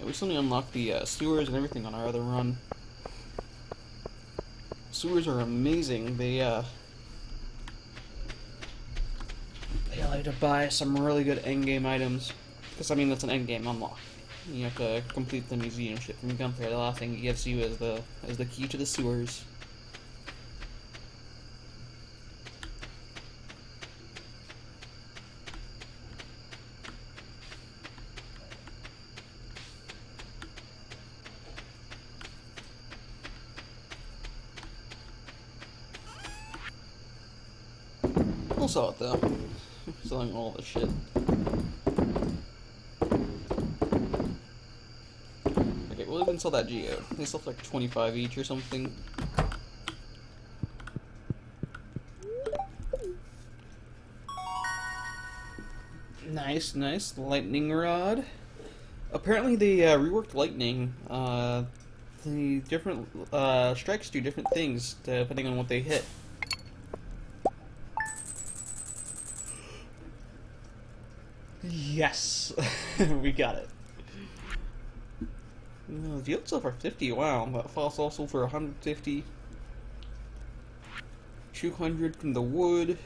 Yeah, we suddenly unlock the uh, sewers and everything on our other run. Sewers are amazing. They, uh... They allow you to buy some really good endgame items. Because, I mean, that's an endgame unlock. You have to complete the museum shit from Gunther. The last thing it gives you is the, is the key to the sewers. It though. Selling all the shit. Okay, we'll even sell that geode. They sell like 25 each or something. Nice, nice. Lightning rod. Apparently they uh, reworked lightning. Uh, the different uh, strikes do different things depending on what they hit. Yes, we got it. No, the yield sell for 50, wow. That fossil sold for 150. 200 from the wood.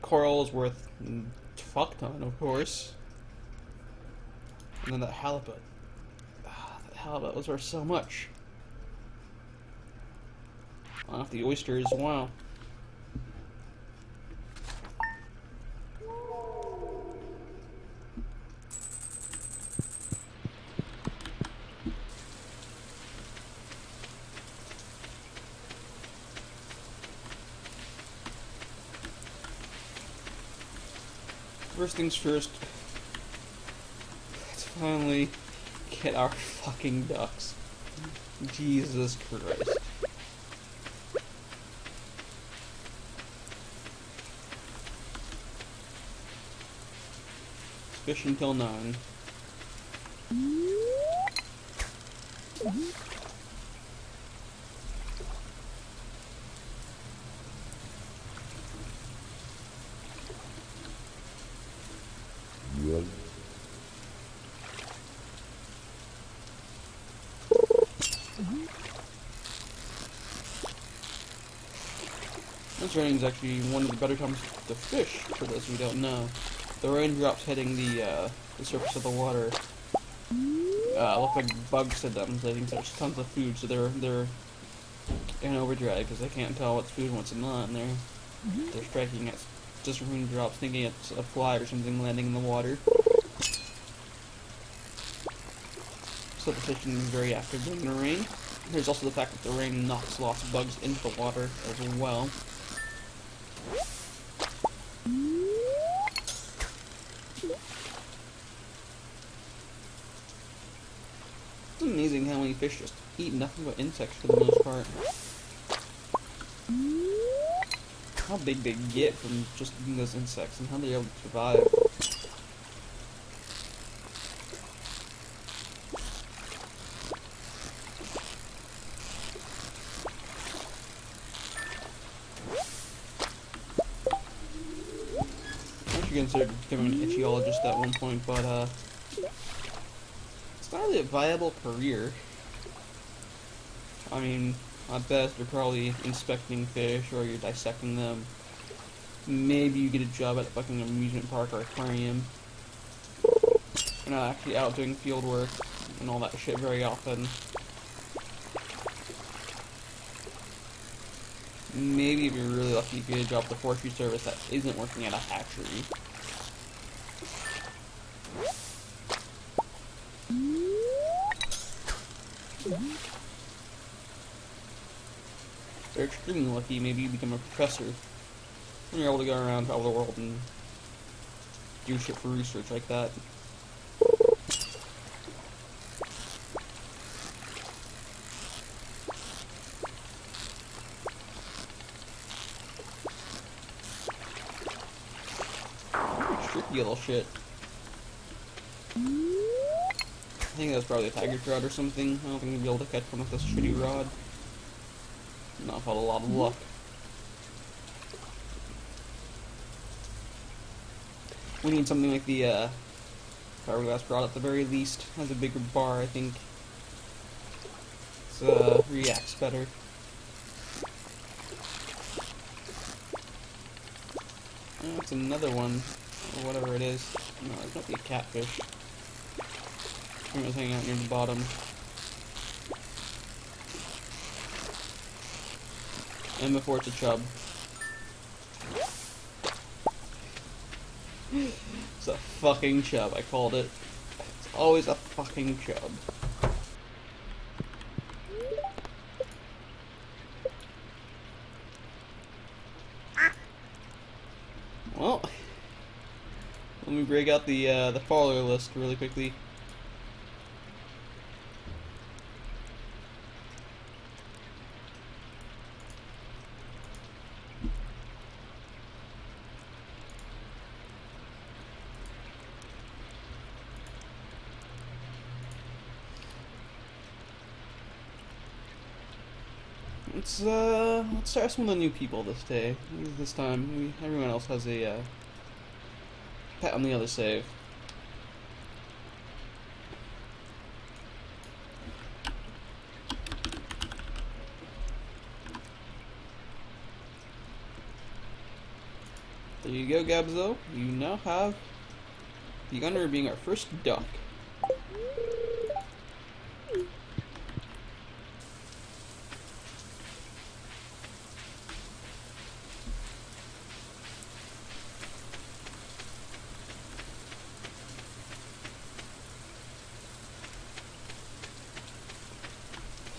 Coral is worth fuck ton, of course. And then that halibut. Ah, that halibut was worth so much. Off the oysters, wow. First things first. Let's finally get our fucking ducks. Jesus Christ. Fish until 9. This rain is actually one of the better times to fish, for those who don't know. The raindrops hitting the, uh, the surface of the water uh, look like bugs to them. So I think there's tons of food, so they're they're in overdrive because they can't tell what's food and what's not, and they're they're striking at just raindrops, thinking it's a fly or something landing in the water. So the fishing is very active during the rain. There's also the fact that the rain knocks lots of bugs into the water as well. It's amazing how many fish just eat nothing but insects for the most part. How big they get from just eating those insects and how they're able to survive. Considered becoming an ichthyologist at one point, but uh, it's not really a viable career. I mean, at best, you're probably inspecting fish or you're dissecting them. Maybe you get a job at a fucking amusement park or aquarium. You're not actually out doing field work and all that shit very often. Maybe if you're really lucky, you get a job at the forestry service that isn't working at a hatchery. You're extremely lucky, maybe you become a professor. And you're able to go around travel the world and do shit for research like that. Little shit. I think that's probably a tiger trout or something. I don't think we'll be able to catch one with this shitty rod. Not without a lot of luck. We need something like the, uh, Fiberglass rod at the very least has a bigger bar, I think. It uh, reacts better. It's another one, or whatever it is. No, it's not a catfish. I'm was hanging out near the bottom. And before it's a chub. It's a fucking chub, I called it. It's always a fucking chub. Well, let me break out the uh, the follower list really quickly. Let's uh let's start some of the new people this day. This time, maybe everyone else has a uh, pet on the other save. There you go, Gabzo. You now have the honor of being our first duck.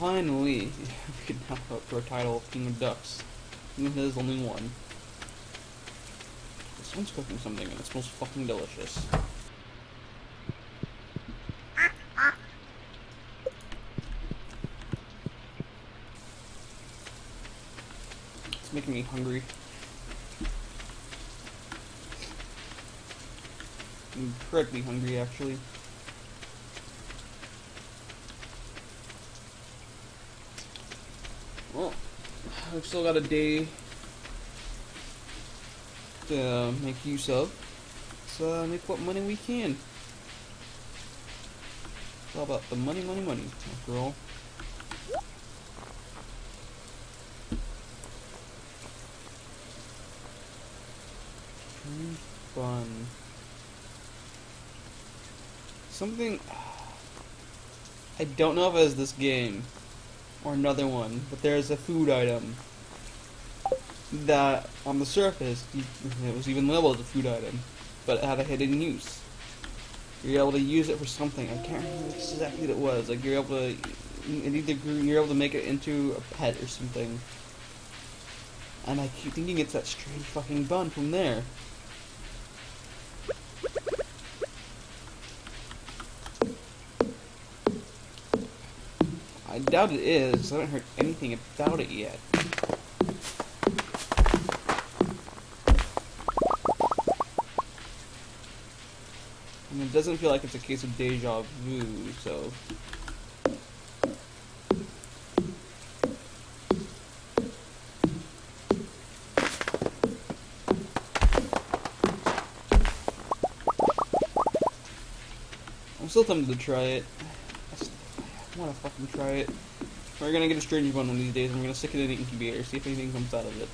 Finally, we can now up to our title of King of Ducks. Even there's only one. This one's cooking something and it smells fucking delicious. It's making me hungry. I'm incredibly hungry, actually. Well, we've still got a day to make use of. So make what money we can. It's all about the money, money, money, after all. Fun. Something. I don't know if it's this game or another one, but there's a food item that on the surface it was even labeled a food item, but it had a hidden use. You're able to use it for something. I can't remember exactly what it was. Like you're able to, it either grew, you're able to make it into a pet or something. And I keep thinking it's that strange fucking bun from there. I doubt it is. I haven't heard anything about it yet. It doesn't feel like it's a case of deja vu, so... I'm still tempted to try it. I want to fucking try it. We're gonna get a strange one one of these days, and we're gonna stick it in the incubator, see if anything comes out of it.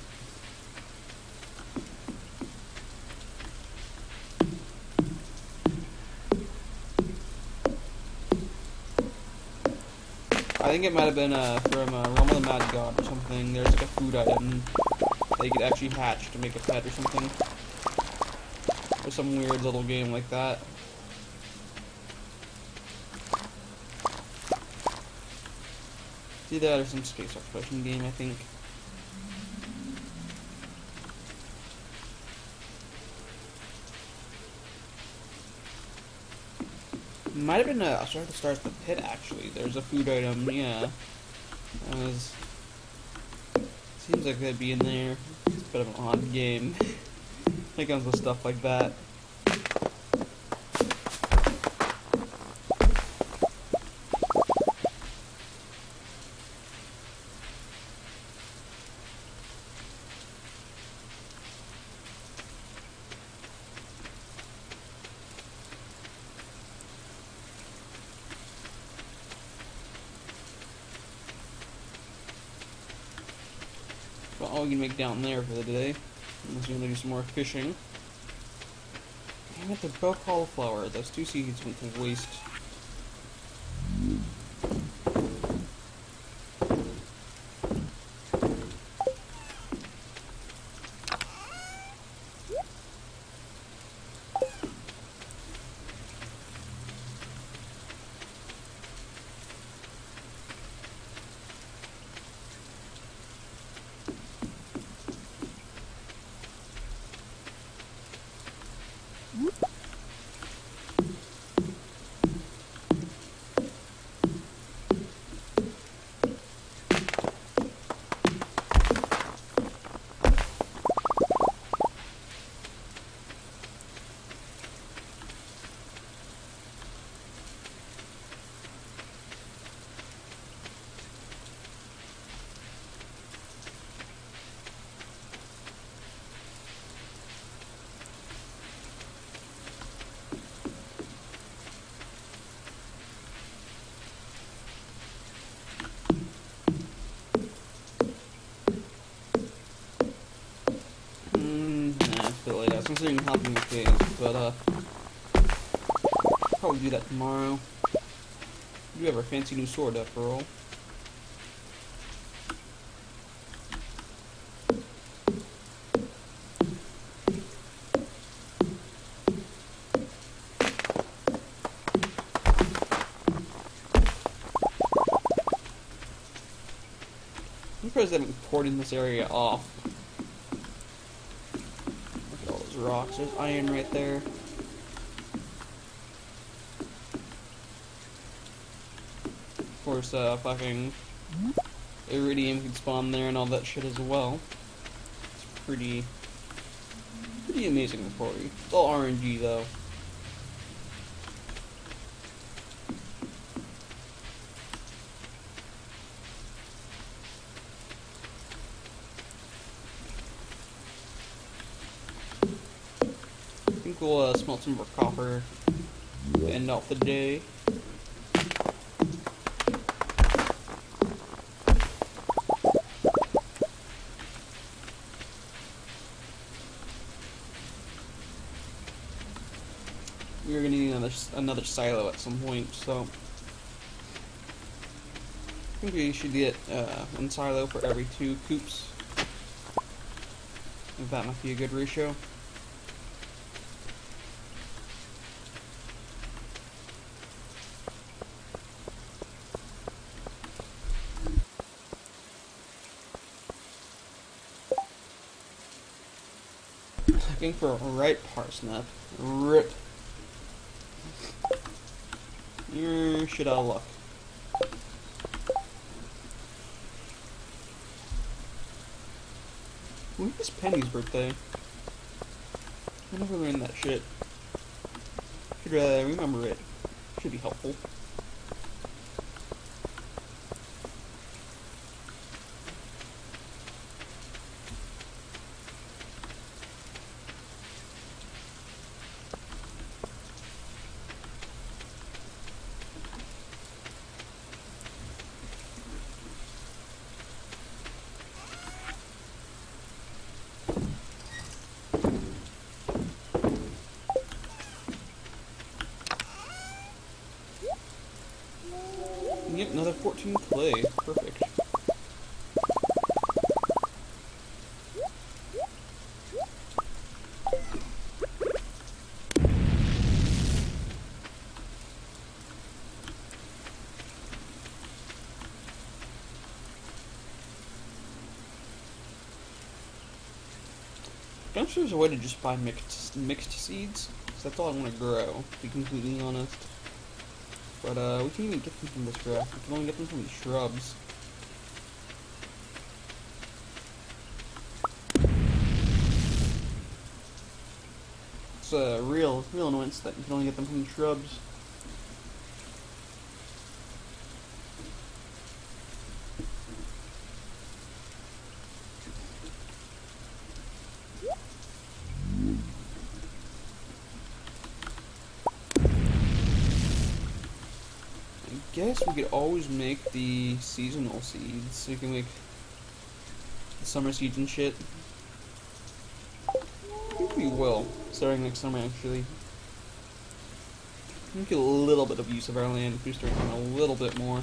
I think it might have been uh, from uh, Realm of the Mad God or something. There's like a food item that you could actually hatch to make a pet or something. Or some weird little game like that. See that or some space exploration game, I think. Might have been uh, a Start the Stars the Pit actually. There's a food item, yeah. That was seems like that'd be in there. It's a bit of an odd game. it comes with stuff like that. Down there for the day. You want to do some more fishing. Damn it, the bell cauliflower. Those two seeds went to waste. Mm, nah, it's a considering helping with games, but uh, probably do that tomorrow. We have a fancy new sword after all. I'm surprised they haven't cordoned this area off. Look at all those rocks. There's iron right there. Of course, uh, fucking iridium can spawn there and all that shit as well. It's pretty, pretty amazing quarry. It's all RNG though. I think some more copper to end off the day. We're gonna need another another silo at some point, so I think we should get uh, one silo for every two coops. If that might be a good ratio. Looking for a right parsnip. Rip. You're shit out of luck. When is Penny's birthday? I never learned that shit. Should uh, remember it. Should be helpful. Yep, another 14 clay. Perfect. I'm sure there's a way to just buy mixed mixed seeds. that's all I want to grow, to be completely honest. But uh, we can't even get them from this grass. We can only get them from the shrubs. It's a real, real annoyance that you can only get them from the shrubs. I guess we could always make the seasonal seeds. So you can make summer seeds and shit. I think we will, starting next summer actually. Make a little bit of use of our land we doing a little bit more.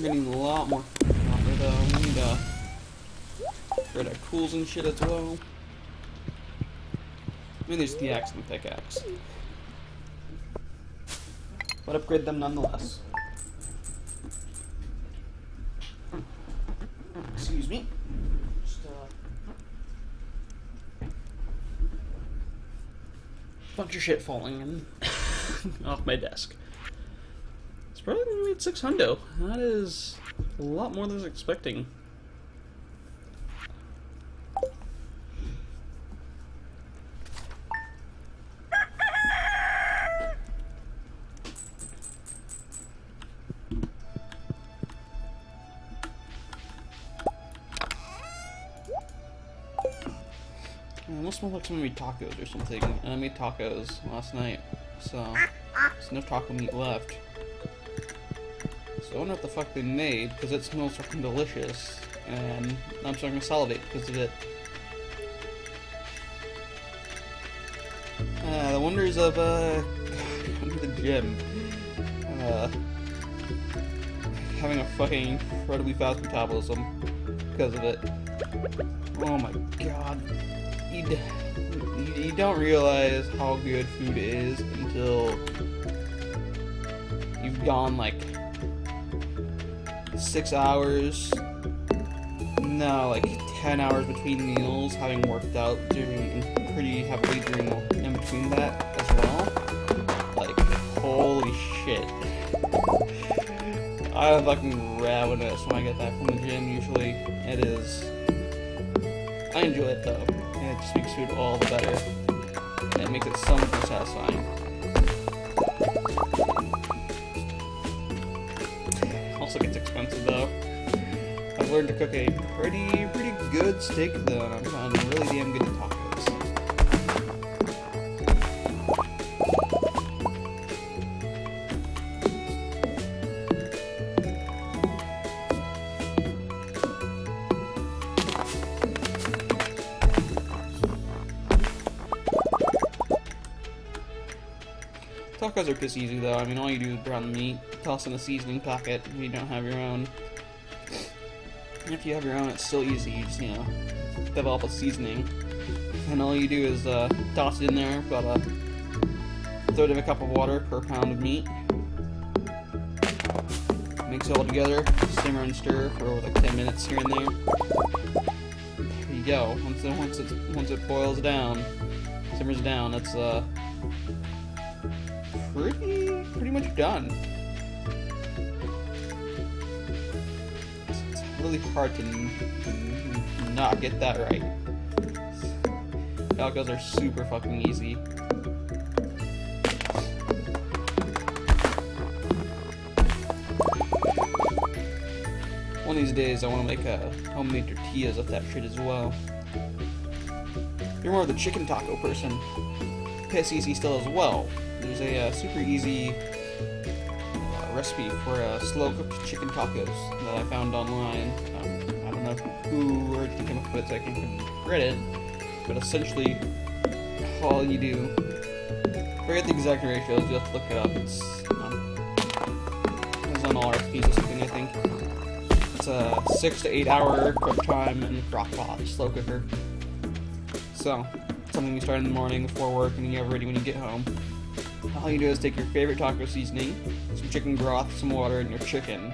I'm getting a lot more copper though. We need to our tools and shit as well. I mean, there's the axe and the pickaxe. But upgrade them nonetheless. Excuse me. Just, uh, bunch of shit falling in off my desk. Six hundo. That is a lot more than I was expecting. Smells like some tacos or something. And I made tacos last night, so there's no taco meat left. So I wonder what the fuck they made, because it smells fucking delicious, and I'm starting to salivate because of it. Uh, the wonders of, uh, the gym. Uh, having a fucking incredibly fast metabolism because of it. Oh my god. You, you don't realize how good food is until you've gone like six hours, no, like 10 hours between meals, having worked out during pretty heavily during in between that as well. Like, holy shit. I'm fucking ravenous when I get back from the gym, usually. It is. I enjoy it though. It just makes food all the better. And it makes it so much more satisfying. Learned to cook a pretty, pretty good steak though, and I've gotten really damn good at tacos. Tacos are piss easy though. I mean, all you do is brown the meat, toss in a seasoning packet if you don't have your own. And if you have your own, it's still easy. You just, you know, develop a seasoning. And all you do is uh, toss it in there, about a third of a cup of water per pound of meat. Mix it all together, simmer and stir for like 10 minutes here and there. There you go. Once it, once it, once it boils down, simmers down, it's uh, pretty pretty much done. Really hard to not get that right. Tacos are super fucking easy. One of these days, I want to make a homemade tortillas of that shit as well. You're more of the chicken taco person. Piss easy still as well. There's a uh, super easy recipe for uh, slow cooked chicken tacos that I found online. Um, I don't know who originally came up with it, so I can credit. It. But essentially, all you do, forget the exact ratios, you have to look it up. It's, um, it's on all recipes or something, I think. It's a six to eight hour cook time in the crock pot, slow cooker. So, something you start in the morning before work and you have ready when you get home. All you do is take your favorite taco seasoning, chicken broth, some water, and your chicken,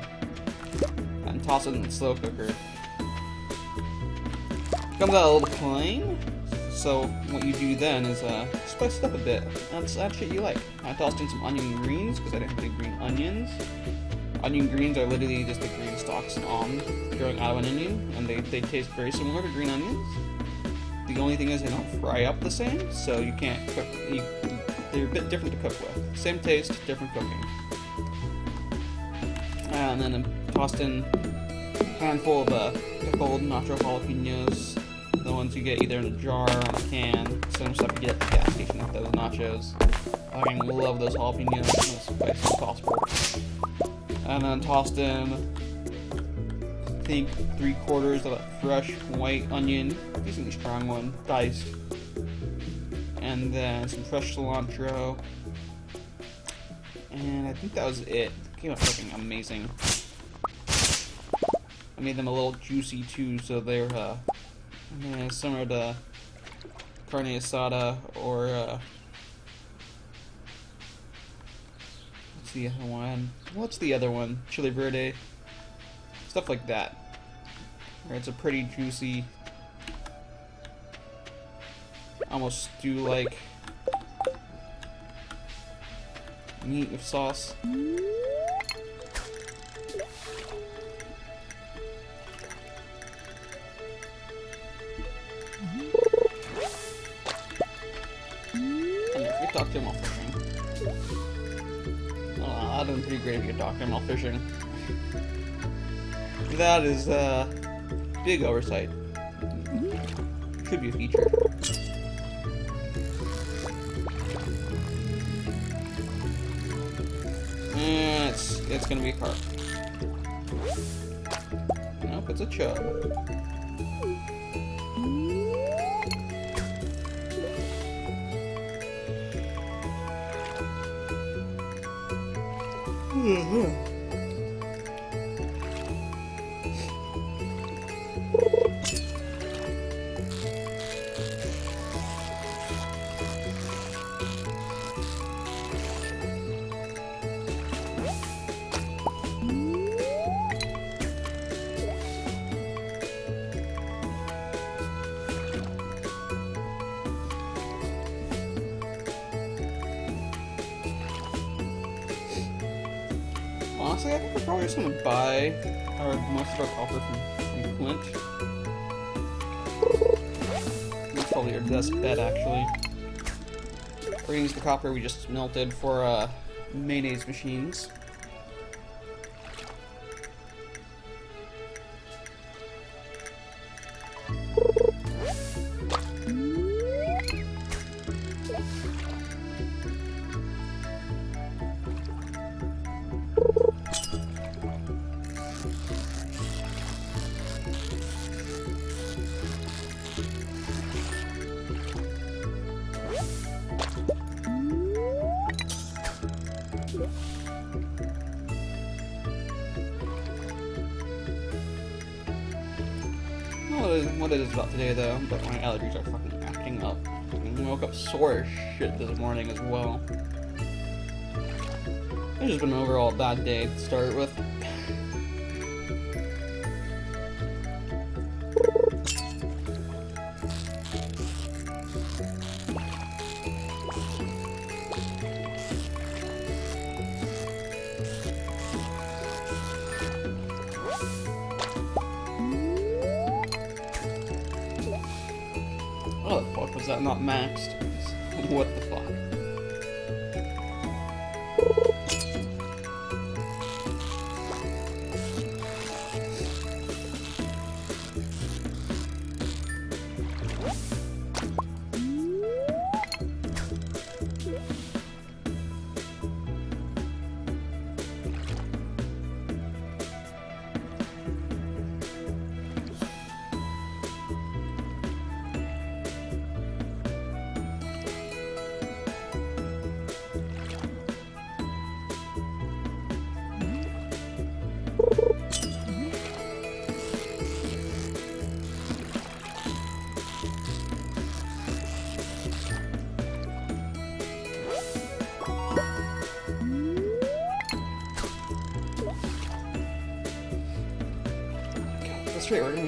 and toss it in the slow cooker. Comes out a little plain, so what you do then is uh, spice it up a bit. That's add shit you like. I tossed in some onion greens because I didn't have any green onions. Onion greens are literally just the green stalks on growing out of an onion, and they, they taste very similar to green onions. The only thing is they don't fry up the same, so you can't cook. You, they're a bit different to cook with. Same taste, different cooking. And then I tossed in a handful of uh, pickled nacho jalapenos. The ones you get either in a jar or a can. Same stuff you get at the gas station those nachos. I fucking love those jalapenos. As spicy as possible. And then tossed in, I think, three quarters of a fresh white onion. Decently strong one, diced. And then some fresh cilantro. And I think that was it. Came out fucking amazing. I made them a little juicy too, so they're uh, yeah, similar to carne asada or uh, what's the other one? What's the other one? Chili verde, stuff like that. Where it's a pretty juicy, almost stew-like meat with sauce. To him while fishing. Uh, I've done pretty great if you to him while fishing. That is, uh, big oversight. Could be a feature. It's, it's gonna be a carp. Nope, it's a chub. Mm-hmm. honestly, We're probably just gonna buy our most of our copper from, from Clint. That's probably our best bet, actually. We're gonna use the copper we just melted for uh, mayonnaise machines. To start with.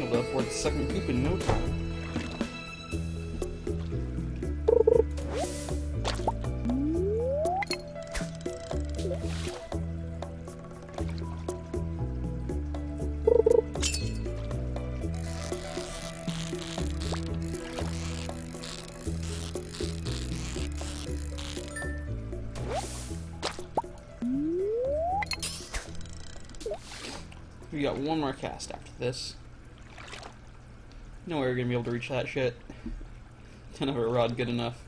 hold up for the second poop in no time. We got one more cast after this. Gonna be able to reach that shit. Don't have a rod good enough.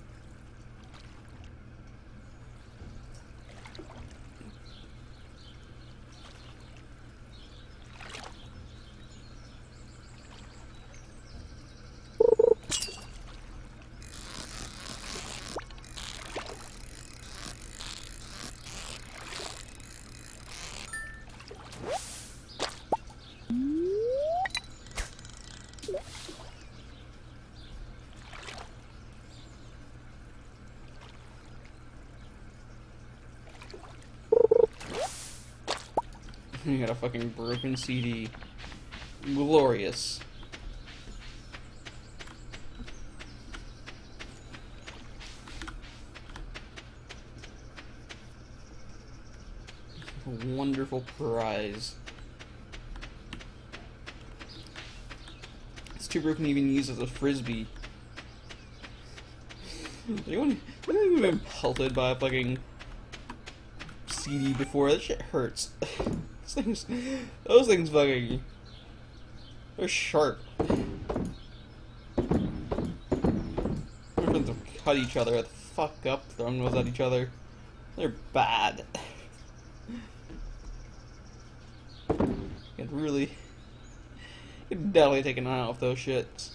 You a fucking broken CD. Glorious. Wonderful prize. It's too broken to even use as a frisbee. Anyone, anyone been pelted by a fucking CD before? That shit hurts. Those things, those things fucking, they're sharp. Friends have cut each other the fuck up, throwing those at each other. They're bad. Could really, could definitely take an eye off those shits.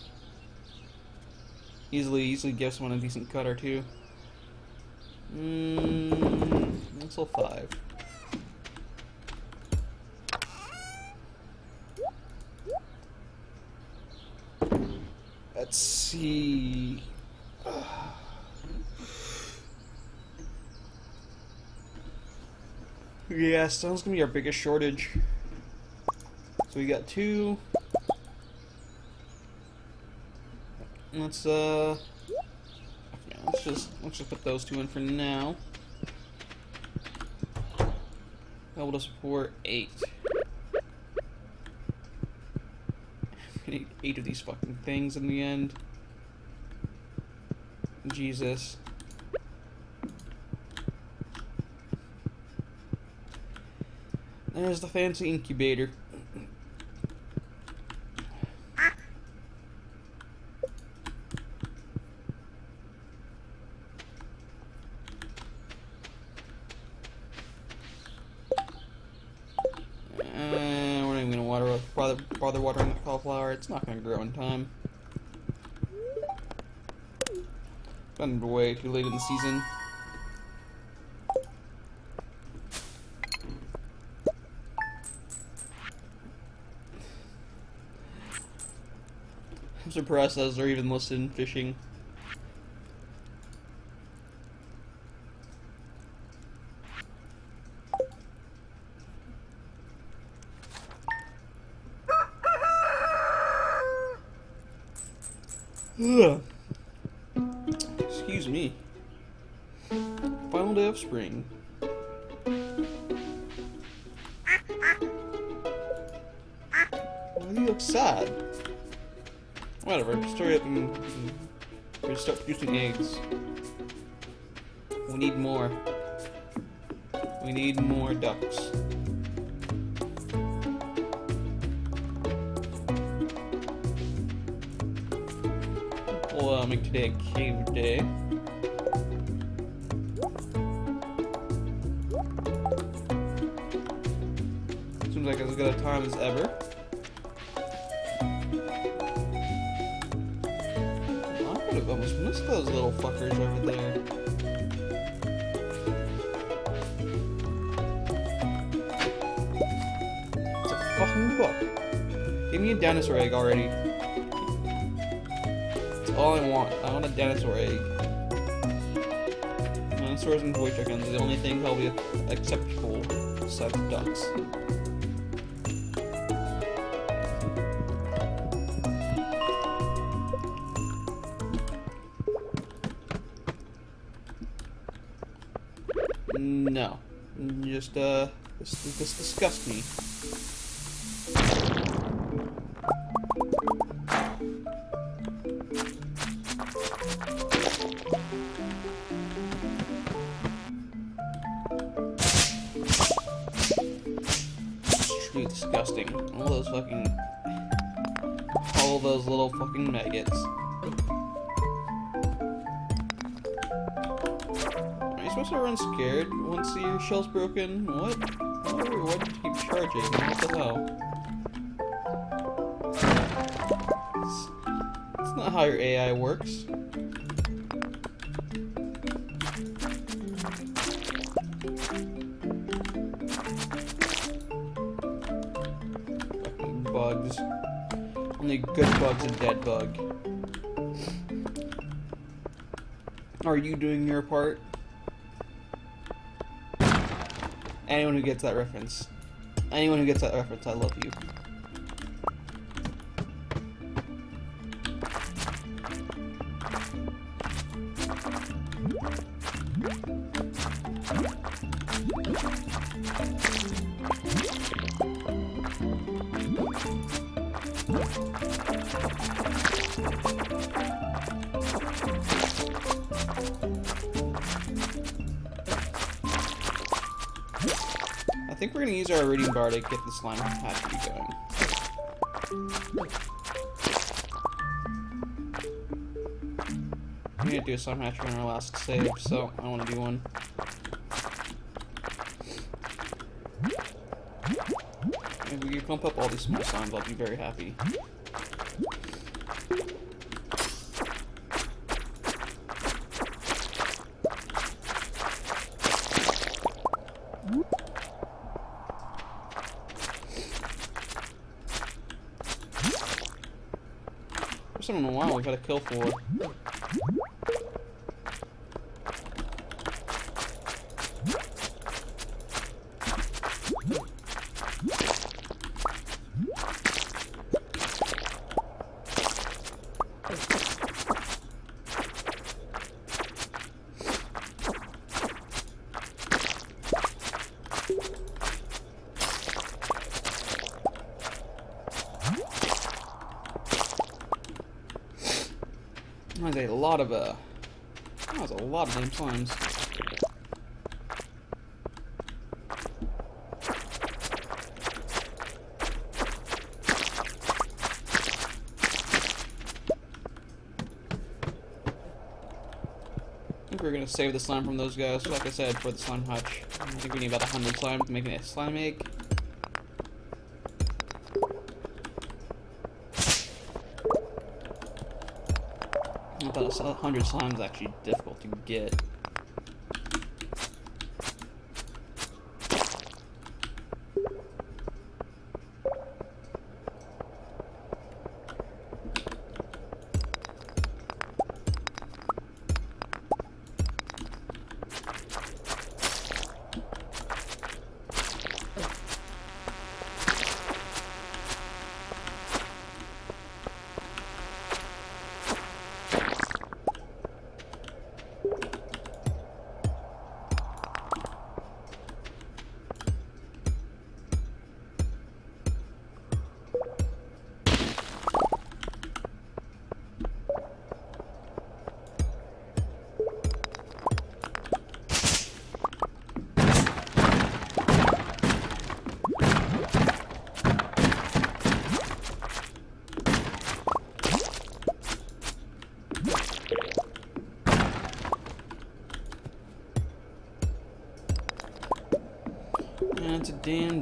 Easily, easily give someone a decent cut or two. Mmm, still five. Let's see. Yeah, stone's gonna be our biggest shortage. So we got two. Let's uh yeah, let's just let's just put those two in for now. Able to support eight. Eight of these fucking things in the end. Jesus. There's the fancy incubator. Uh, we're not even gonna water bother bother watering the cauliflower. It's not gonna grow in time. Been way too late in the season. I'm surprised those are even listed in fishing. Those little fucking maggots. Are you supposed to run scared once your shell's broken? What? Why do you keep charging? What the hell? That's not how your AI works. Dead bug. Are you doing your part? Anyone who gets that reference. Anyone who gets that reference, I love you. To get the slime hatchery going. We need to do a slime hatchery on our last save, so I want to do one. If we can pump up all these small slimes, I'll be very happy. Time in a while we've had a kill for. That was a lot of uh that was a lot of damn slimes. I think we're gonna save the slime from those guys, like I said, for the slime hutch. I think we need about 100 slime to make a slime egg. 100 slime is actually difficult to get.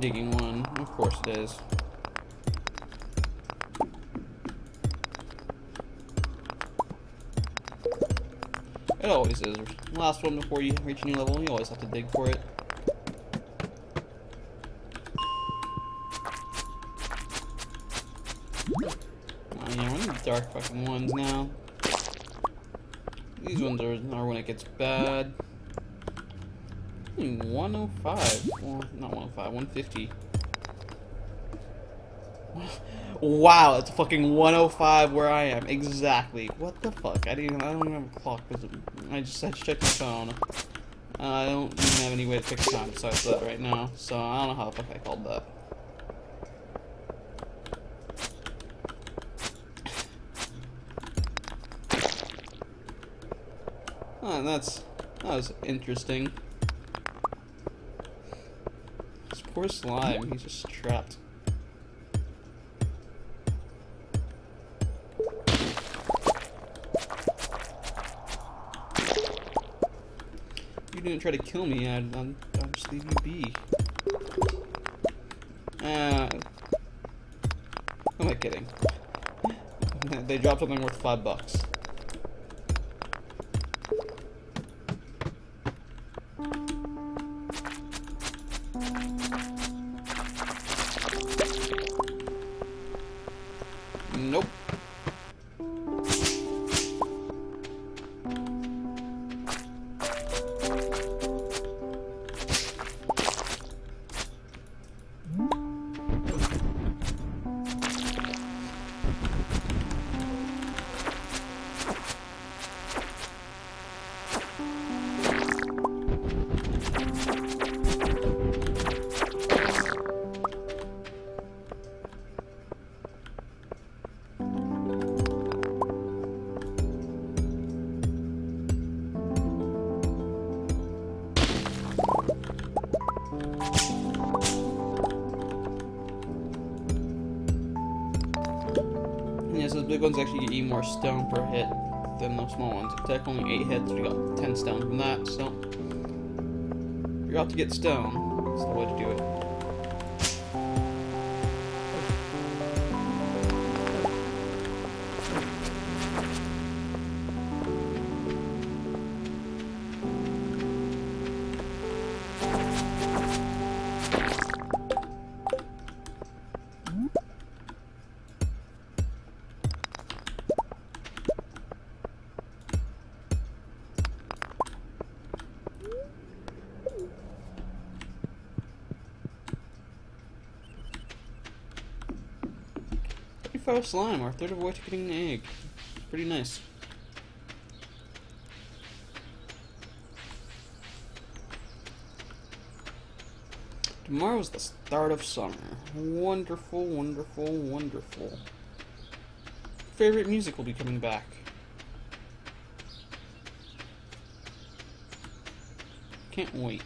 Digging one. Of course it is. It always is. Last one before you reach a new level, you always have to dig for it. Oh yeah, in the dark fucking ones now. These ones are, are when it gets bad. Hmm, 105. Well, not 105, 150. Wow, it's fucking 105 where I am. Exactly. What the fuck? I didn't even, I don't even have a clock I just I just checked my phone. Uh, I don't even have any way to pick time besides that right now, so I don't know how the fuck I called that. Oh, that's that was interesting. Poor Slime, he's just trapped. You didn't try to kill me, I'd, I'd, I'd just leave you be. Uh, am I kidding? they dropped something worth five bucks. More stone per hit than the small ones. It took only 8 hits, we got 10 stone from that, so... You're out to get stone. That's the way to do it. Slime, our third of way getting an egg. Pretty nice. Tomorrow's the start of summer. Wonderful, wonderful, wonderful. Favorite music will be coming back. Can't wait.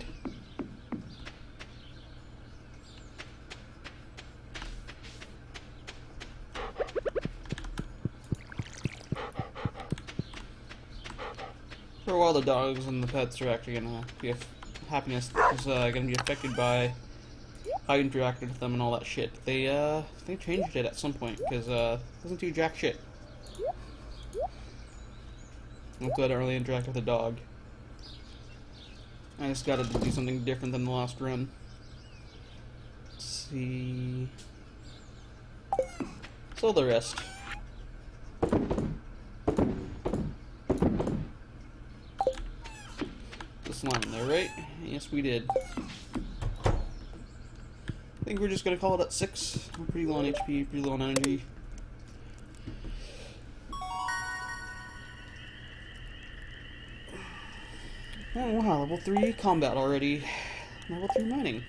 For a while, the dogs and the pets are actually gonna be happiness is uh, gonna be affected by how you interacted with them and all that shit. They uh they changed it at some point because uh doesn't do jack shit. I'm glad I don't really interact with a dog. I just gotta do something different than the last run. Let's see. So the rest. The slime there, right? We did. I think we're just gonna call it at six. We're pretty low on HP, pretty low on energy. Oh wow, level 3 combat already. Level 3 mining.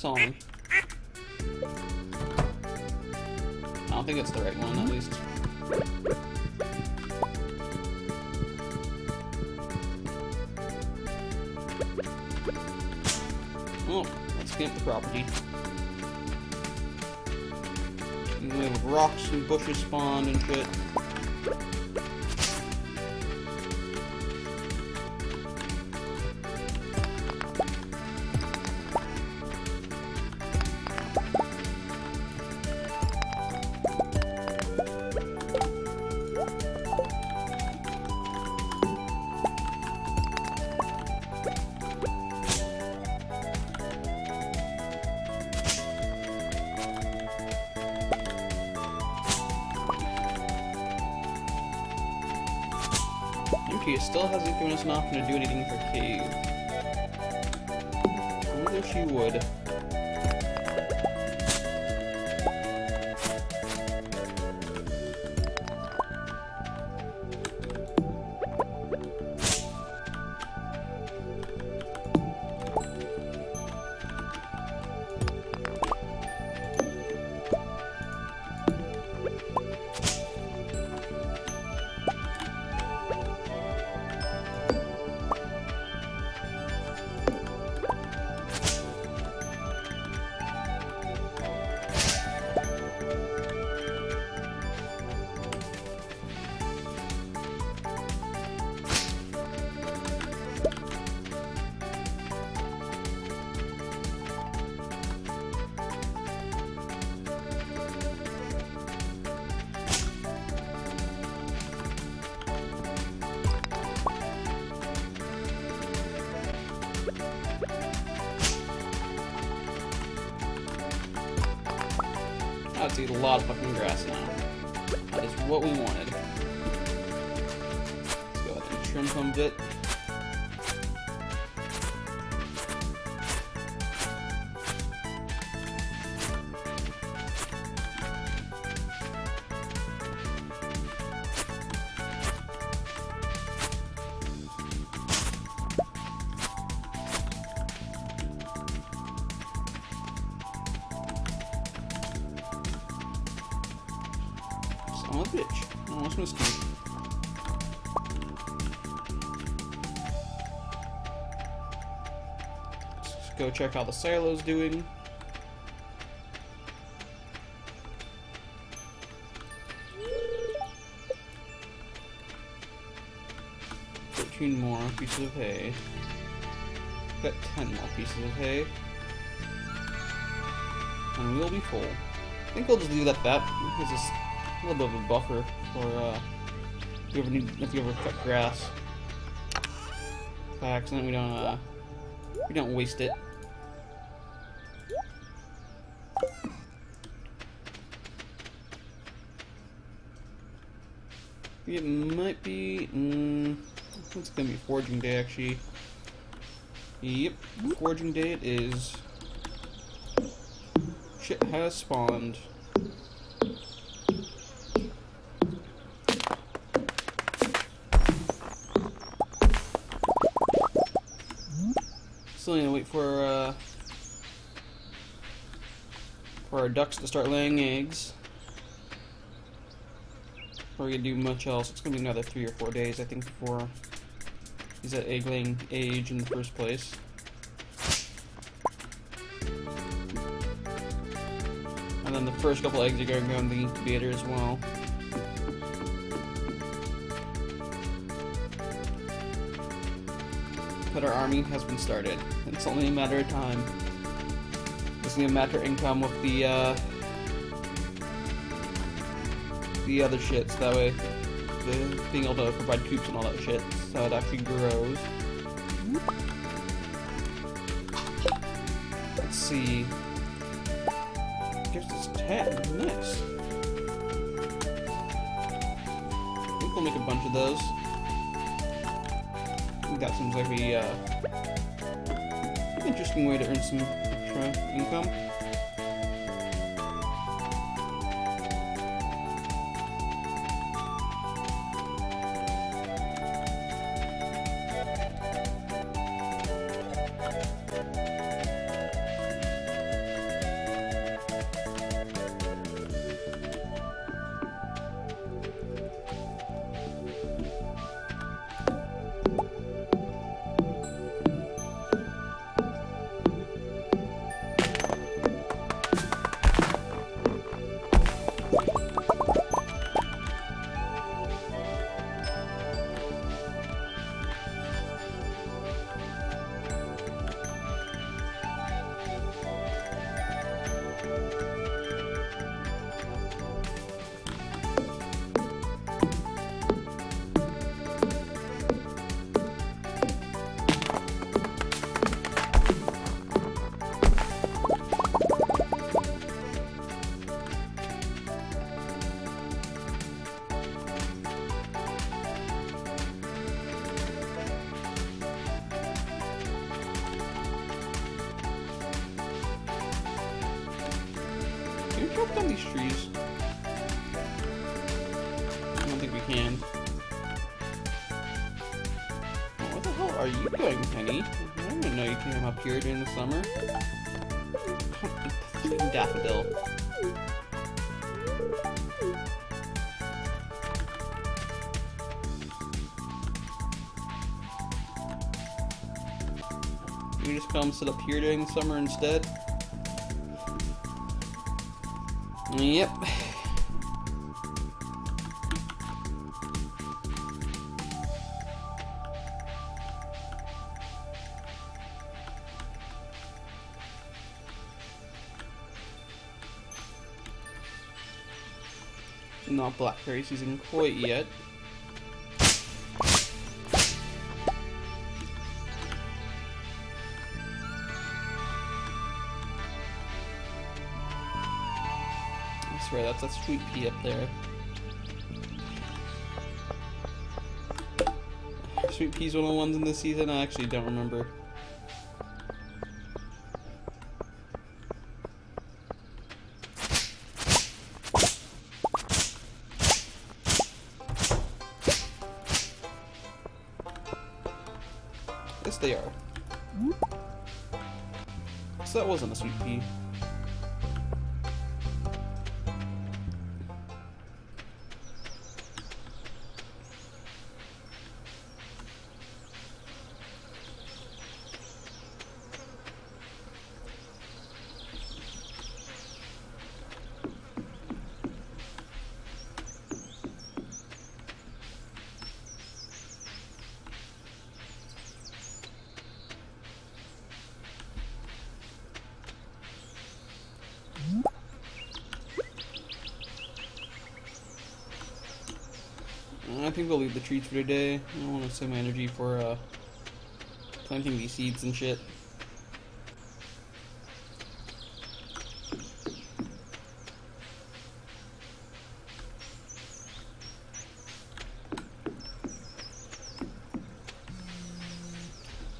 Song. I don't think it's the right one, at least. Oh, let's camp the property. We have rocks and bushes spawned and shit. Bitch. Missed me. Let's go check how the silo's doing. Thirteen more pieces of hay. Got ten more pieces of hay. And we'll be full. I think we'll just leave it at that. Because it's a little bit of a buffer for uh, if you ever need if you ever cut grass by accident. We don't uh, we don't waste it. It might be. Mm, it's gonna be forging day actually. Yep, forging day it is. Shit has spawned. For uh, for our ducks to start laying eggs. Before we do much else, it's gonna be another three or four days, I think, before he's at egg laying age in the first place. And then the first couple eggs are to go in the incubator as well. Our army has been started. It's only a matter of time. It's only a matter of income with the, uh, the other shit, so that way, the, being able to provide coops and all that shit, so it actually grows. Let's see. Gives us 10. Nice. I think we'll make a bunch of those. That seems like a uh, interesting way to earn some extra income. Chop down these trees? I don't think we can. What the hell are you doing, Penny? I didn't know you came up here during the summer. Daffodil. We just come sit up here during the summer instead. Yep. Not blackberry season quite yet. That's a sweet pea up there. Sweet peas one the ones in this season? I actually don't remember. Think we'll leave the treats for today. I want to save my energy for uh, planting these seeds and shit.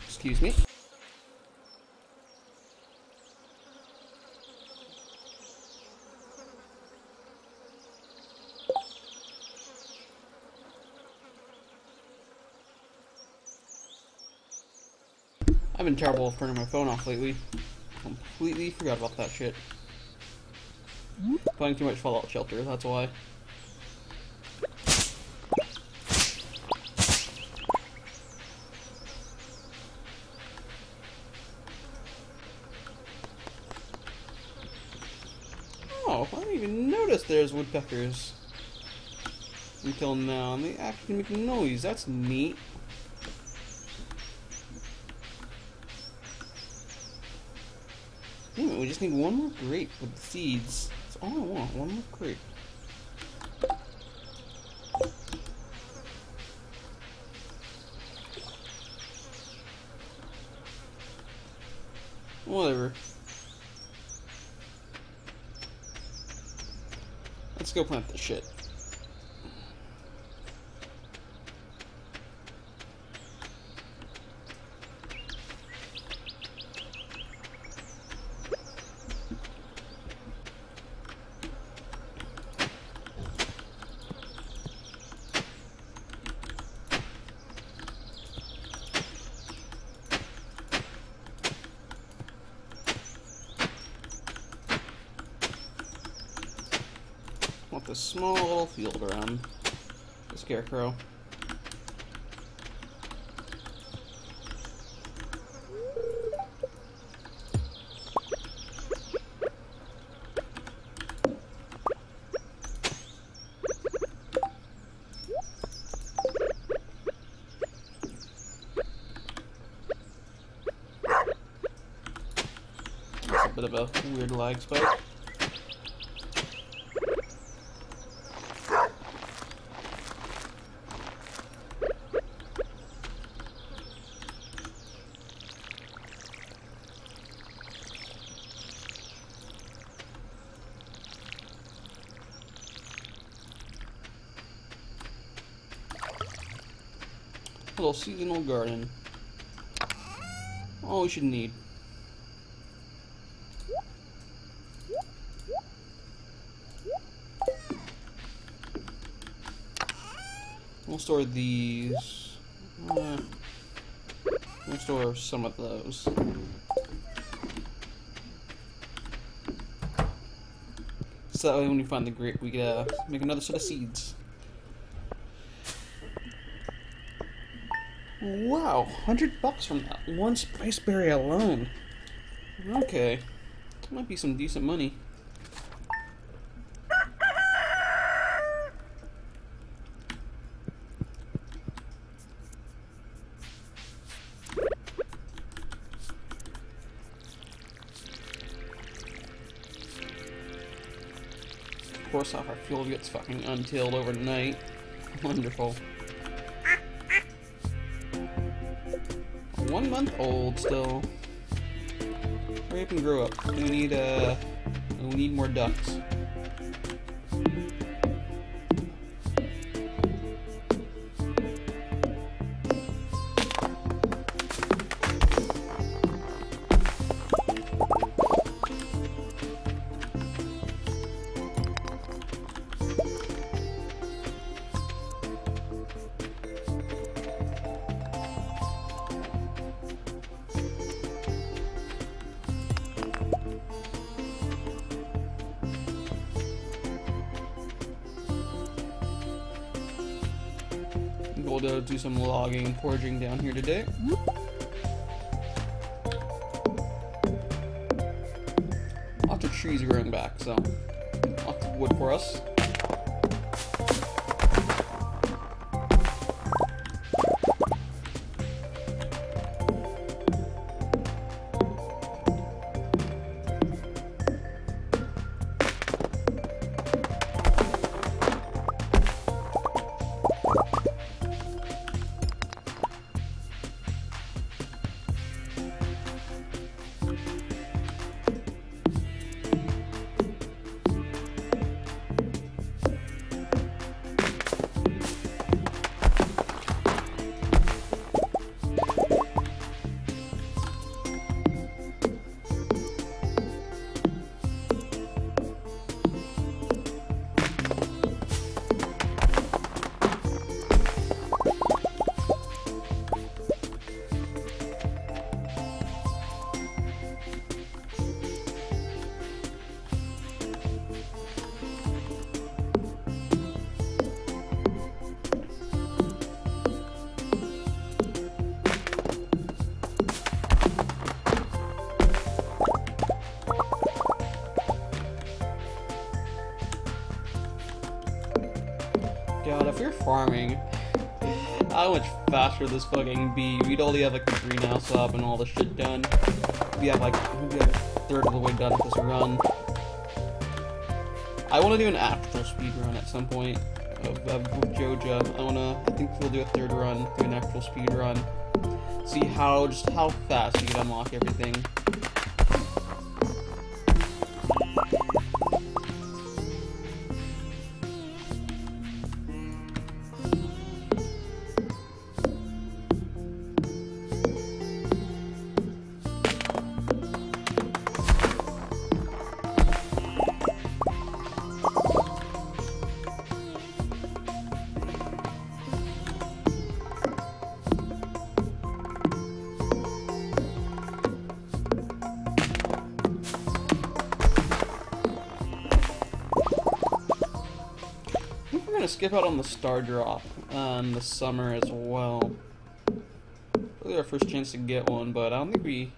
Excuse me. I've been terrible with turning my phone off lately. Completely forgot about that shit. Playing too much Fallout Shelter, that's why. Oh, I didn't even notice there's woodpeckers. Until now, and they actually make noise, that's neat. Hmm, we just need one more grape with the seeds. That's all I want, one more grape. Whatever. Let's go plant this shit. Small little field around the scarecrow. A bit of a weird lag spike. Little seasonal garden. All we should need. We'll store these. Uh, we'll store some of those. So that way when we find the grape, we can uh, make another set of seeds. Wow, 100 bucks from that one spice berry alone. Okay. That might be some decent money. Of course, our fuel gets fucking untilled overnight. Wonderful. One month old still. Hurry up and grow up. We need uh we need more ducks. Logging and foraging down here today. This fucking bee. We'd only have like the greenhouse up and all the shit done. We have like we have a third of the way done with this run. I want to do an actual speed run at some point of, of Joja. I wanna. I think we'll do a third run, do an actual speed run. See how just how fast you can unlock everything. Skip out on the star drop um, the summer as well. Really our first chance to get one, but I don't think we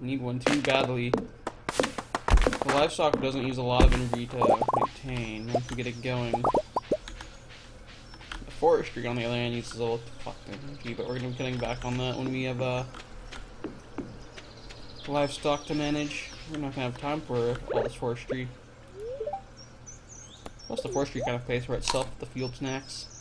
need one too badly. The livestock doesn't use a lot of energy to maintain once we get it going. The forestry, on the other hand, uses a lot of energy, but we're gonna be cutting back on that when we have uh, livestock to manage. We're not gonna have time for all this forestry. Plus, the forestry kind of pays for itself the field snacks.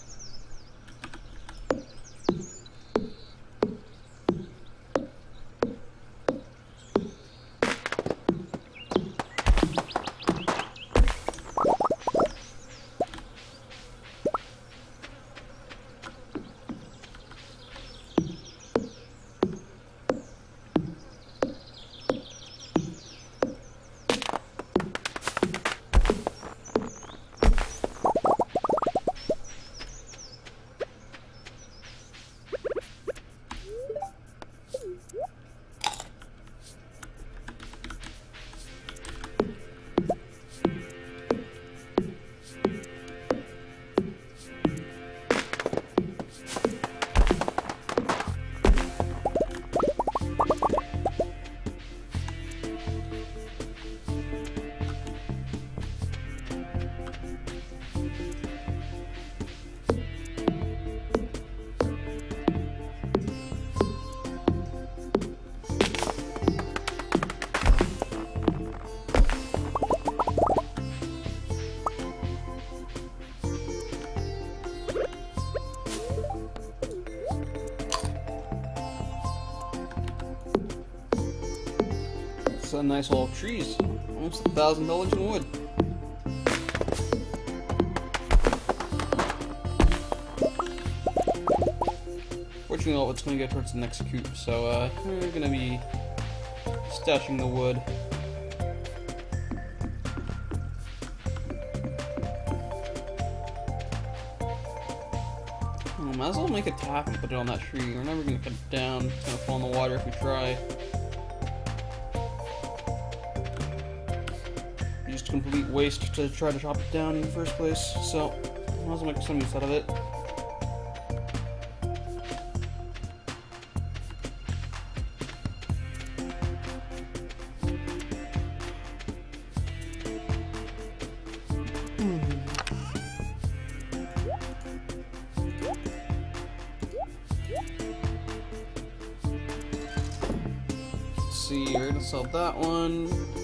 Nice little trees. Almost a thousand dollars in wood. Fortunately, all of it's gonna go towards the next coop, so uh, we're gonna be stashing the wood. Oh, might as well make a tap and put it on that tree. We're never gonna cut it down. It's gonna fall in the water if we try. complete waste to try to chop it down in the first place, so I'll well make some use out of it. Hmm. See, we're gonna solve that one.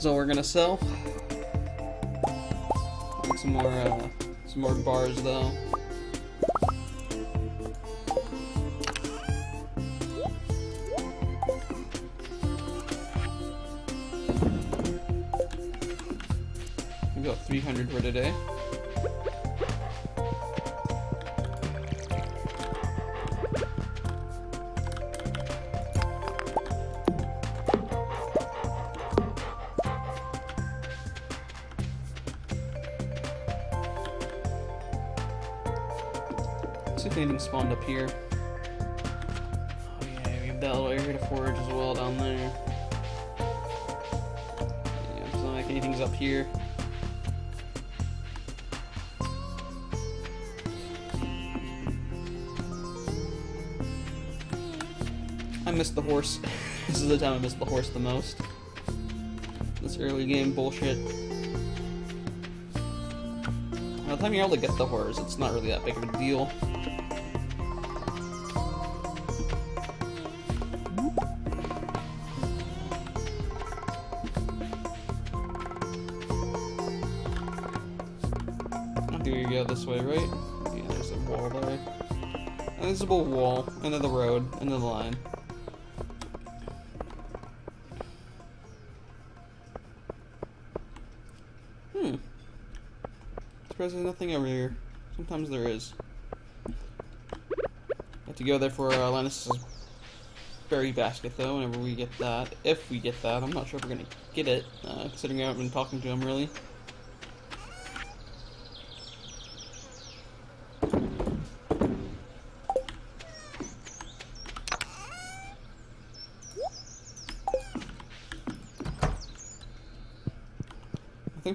That's all we're gonna sell. Some more, uh, some more bars though. We got 300 for today. Here. Oh yeah, we have that little area to forage as well down there. Yeah, it's not like anything's up here. I miss the horse. this is the time I miss the horse the most. This early game bullshit. By the time you're able to get the horse, it's not really that big of a deal. Way, right? Yeah, there's a wall there. A visible wall, then the road, then the line. Hmm. Surprised there's nothing over here. Sometimes there is. Have to go there for uh, Linus's berry basket, though, whenever we get that. If we get that. I'm not sure if we're gonna get it, uh, considering I haven't been talking to him, really.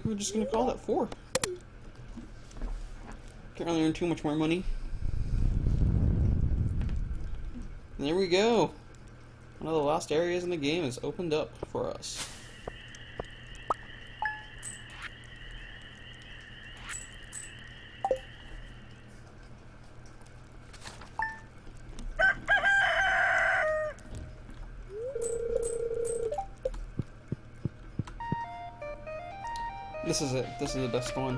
We're just gonna call that four. Can't really earn too much more money. There we go. One of the last areas in the game is opened up for us. This is the best one.